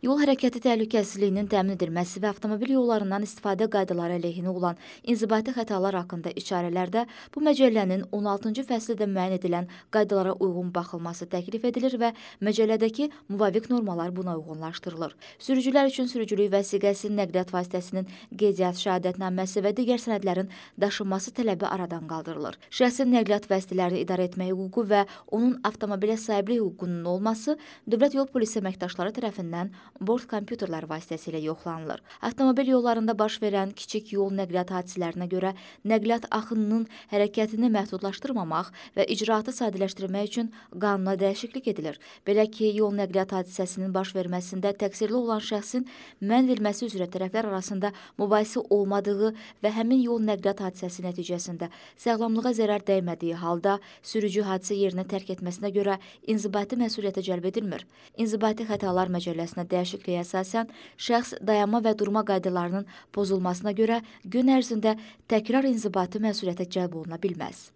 Yol hərəkəti təhlükəsizliyinin təmin edilməsi və avtomobil yollarından istifadə qaydaları əleyhinə olan inzibati xətalar haqqında işarələrdə bu məcəllənin 16-cı fəslində müəyyən edilən qaydalara uyğun baxılması təklif edilir və məcəllədəki müvafiq normalar buna uyğunlaşdırılır. Sürücülər üçün sürücülük vəsiqəsi, nəqliyyat vasitəsinin qeydiyyat şəhadətnaməsi və digər sənədlərin daşınması tələbi aradan qaldırılır. Şəxsin nəqliyyat vəsilərini idarə etmək hüququ və onun avtomobilə sahiblik hüququnun olması Dövlət Yol Polisi əməkdaşları tərəfindən bort kompüterlər vasitəsilə yoxlanılır. Avtomobil yollarında baş verən kiçik yol nəqliyyat hadisələrinə görə nəqliyyat axınının hərəkətini məhdudlaşdırmamaq və icraatı sadələşdirmək üçün qanuna dəyişiklik edilir. Belə ki, yol nəqliyyat hadisəsinin baş verməsində təqsirli olan şəxsin mən edilməsi üzrə tərəflər arasında mübahisə olmadığı və həmin yol nəqliyyat hadisəsi nəticəsində sağlamlığa zərər dəymədiyi halda sürücü hadisə yerinə tərk etməsinə görə inzibati məsuliyyətə cəlb edilmir. İnzibati xətalar məcəlləsinə dəyişikliyə əsasən şəxs dayanma və durma qaydalarının pozulmasına görə gün ərzində təkrar inzibati məsuliyyətə cəlb oluna bilməz.